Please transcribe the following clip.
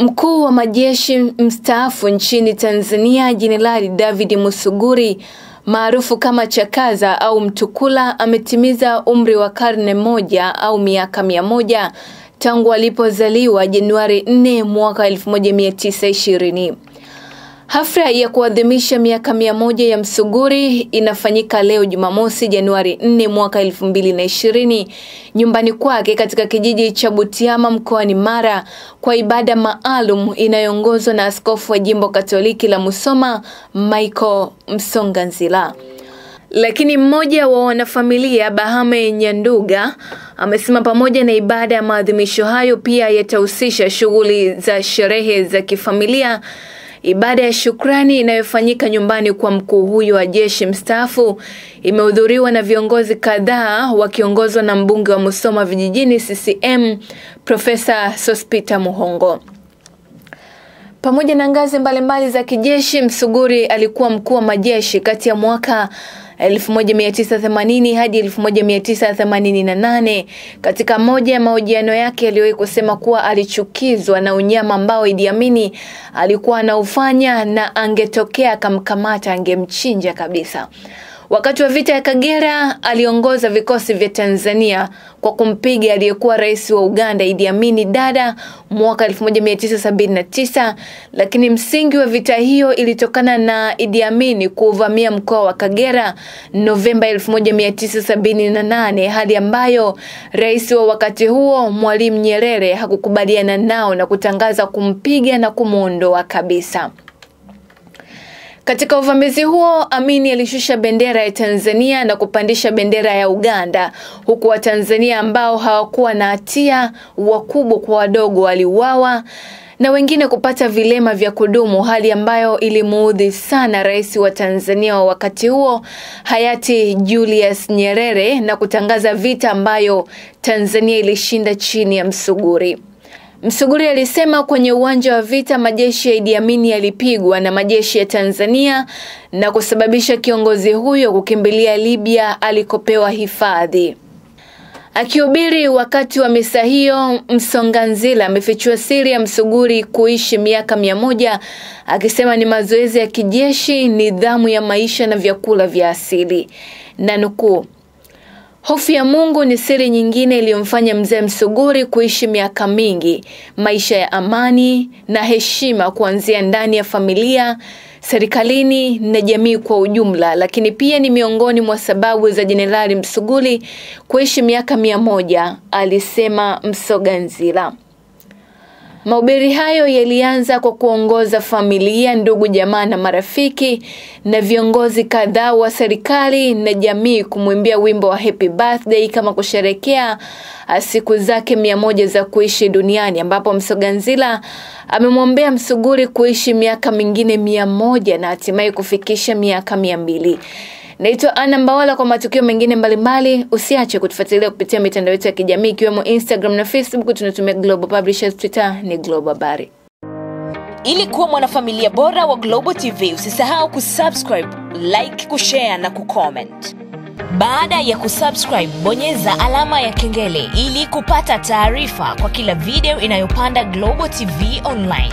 Mkuu wa majeshi mstaafu nchini Tanzania Jenerali David Musuguri maarufu kama Chakaza au Mtukula ametimiza umri wa karne moja au miaka mia moja tangu alipozaliwa Januari 4 mwaka 1920. Hafla ya kuadhimisha miaka mia moja ya Msuguri inafanyika leo Jumamosi Januari 4 mwaka 2020 nyumbani kwake katika kijiji cha Butiama mkoani Mara kwa ibada maalum inayoongozwa na askofu wa jimbo Katoliki la Musoma Michael Msonganzila. Lakini mmoja wa wanafamilia Bahame Nyanduga amesema pamoja na ibada ya maadhimisho hayo pia yatahusisha shughuli za sherehe za kifamilia Ibada ya shukrani inayofanyika nyumbani kwa mkuu huyo wa jeshi mstaafu imehudhuriwa na viongozi kadhaa wakiongozwa na mbunge wa Musoma vijijini CCM Profesa Sospita Muhongo. Pamoja na ngazi mbalimbali za kijeshi, Msuguri alikuwa mkuu wa majeshi kati ya mwaka 1980 hadi 1988. Katika moja ya mahojiano yake aliwahi kusema kuwa alichukizwa na unyama ambao Idi Amin alikuwa anaufanya na angetokea akamkamata angemchinja kabisa. Wakati wa vita ya Kagera aliongoza vikosi vya Tanzania kwa kumpiga aliyekuwa rais wa Uganda Idi Amin Dada mwaka 1979, lakini msingi wa vita hiyo ilitokana na Idi Amin kuuvamia mkoa wa Kagera Novemba 1978, hali ambayo rais wa wakati huo Mwalimu Nyerere hakukubaliana nao na kutangaza kumpiga na kumwondoa kabisa. Katika uvamizi huo Amini alishusha bendera ya Tanzania na kupandisha bendera ya Uganda, huku Watanzania ambao hawakuwa na hatia, wakubwa kwa wadogo, waliuawa na wengine kupata vilema vya kudumu, hali ambayo ilimuudhi sana rais wa Tanzania wa wakati huo hayati Julius Nyerere na kutangaza vita ambayo Tanzania ilishinda chini ya Msuguri. Msuguri alisema kwenye uwanja wa vita majeshi ya Idi Amin yalipigwa na majeshi ya Tanzania na kusababisha kiongozi huyo kukimbilia Libya alikopewa hifadhi. Akihubiri wakati wa misa hiyo, Msonganzila amefichua siri ya Msuguri kuishi miaka mia moja akisema ni mazoezi ya kijeshi, nidhamu ya maisha na vyakula vya asili, na nukuu Hofu ya Mungu ni siri nyingine iliyomfanya mzee Msuguri kuishi miaka mingi, maisha ya amani na heshima kuanzia ndani ya familia, serikalini na jamii kwa ujumla, lakini pia ni miongoni mwa sababu za Jenerali Msuguri kuishi miaka mia moja, alisema Msoganzila. Mahubiri hayo yalianza kwa kuongoza familia, ndugu, jamaa na marafiki na viongozi kadhaa wa serikali na jamii kumwimbia wimbo wa Happy Birthday kama kusherekea siku zake mia moja za kuishi duniani, ambapo Msoganzila amemwombea Msuguri kuishi miaka mingine mia moja na hatimaye kufikisha miaka mia mbili. Naitwa Ana Mbawala. Kwa matukio mengine mbalimbali, usiache kutufuatilia kupitia mitandao yetu ya kijamii ikiwemo Instagram na Facebook. Tunatumia Global Publishers, Twitter ni Global Habari. Ili kuwa mwanafamilia bora wa Global TV, usisahau kusubscribe, like, kushare na kucomment. Baada ya kusubscribe, bonyeza alama ya kengele ili kupata taarifa kwa kila video inayopanda Global TV Online.